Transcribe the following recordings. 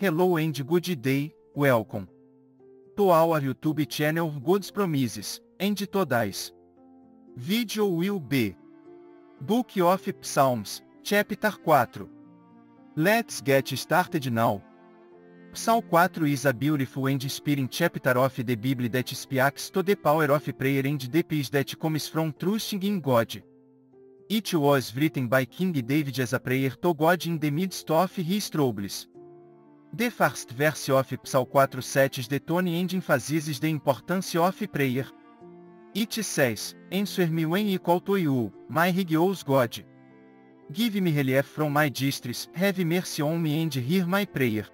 hello and good day, welcome. To our YouTube channel God's Promises, and Today's video will be Book of Psalms, chapter 4. Let's get started now. Psalm 4 is a beautiful and inspiring chapter of the Bible that speaks to the power of prayer and the peace that comes from trusting in God. It was written by King David as a prayer to God in the midst of his troubles. The first verse of Psalm 4 sets the tone and emphasizes the importance of prayer. It says, Answer me when call to you, my righteous God. Give me relief from my distress, have mercy on me and hear my prayer.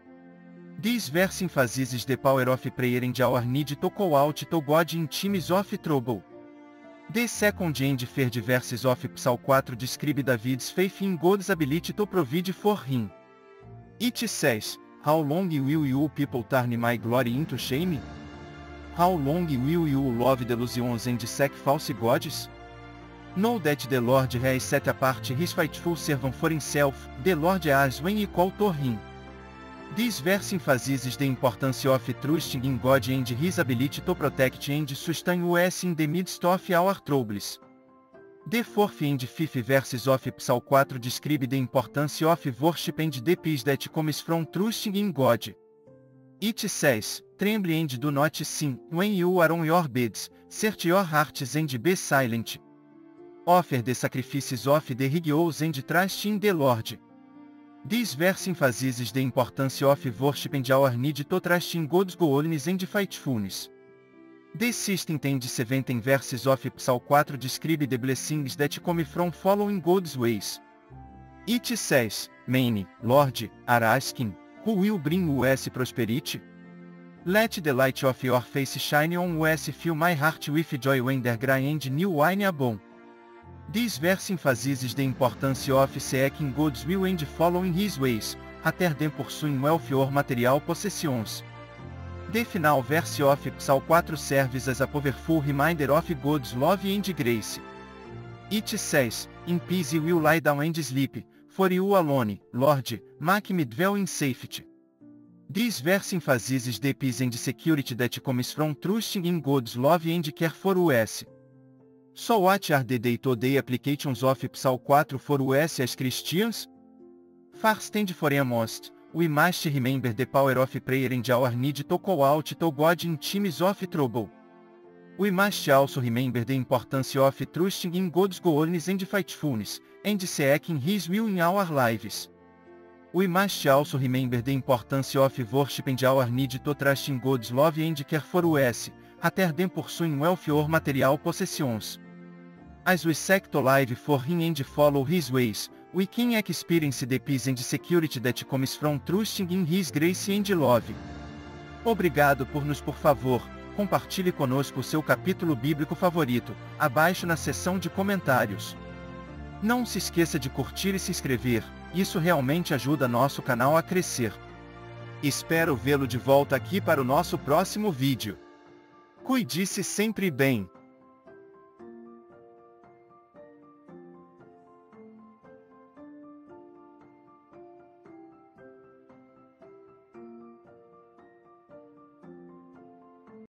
This verse emphasizes the power of prayer and our need to call out to God in times of trouble. The second and third verses of Psalm 4 describe David's faith in God's ability to provide for him. It says, How long will you people turn my glory into shame? How long will you love delusions and seek false gods? Know that the Lord has set apart his faithful servant for himself, the Lord has when he call to him. This verse emphasizes the importance of trusting in God and his ability to protect and sustain us in the midst of our troubles. The fourth and fifth verses of Psalm 4 describe the importance of worship and the peace that comes from trusting in God. It says, Tremble and do not sin, when you are on your beds, search your hearts and be silent. Offer the sacrifices of the righteous and trust in the Lord. This verse emphasizes the importance of worship and our need to trust in God's goodness and faithfulness. The system and 17 verses of Psalm 4 describe the blessings that come from following God's ways. It says, Many, Lord, are asking, who will bring us prosperity? Let the light of your face shine on us fill my heart with joy when there and new wine abound. This verse emphasizes the importance of seeking God's will and following his ways, rather than pursuing wealth or material possessions. The final verse of Psalm 4 serves as a powerful reminder of God's love and grace. It says, In peace will lie down and sleep, for you alone, Lord, make me dwell in safety. This verse emphasizes the peace and security that comes from trusting in God's love and care for us. So what are the day-to-day applications of Psalm 4 for us as Christians? First and foremost, we must remember the power of prayer and our need to call out to God in times of trouble. We must also remember the importance of trusting in God's goodness and faithfulness, and seeking His will in our lives. We must also remember the importance of worship and our need to trust in God's love and care for us, rather than pursuing wealth or material possessions. As we seek to live for Him and follow His ways, can experience the peace and security that comes from trusting in His grace and love. Obrigado por nos por favor, compartilhe conosco o seu capítulo bíblico favorito, abaixo na seção de comentários. Não se esqueça de curtir e se inscrever, isso realmente ajuda nosso canal a crescer. Espero vê-lo de volta aqui para o nosso próximo vídeo. Cuide-se sempre bem.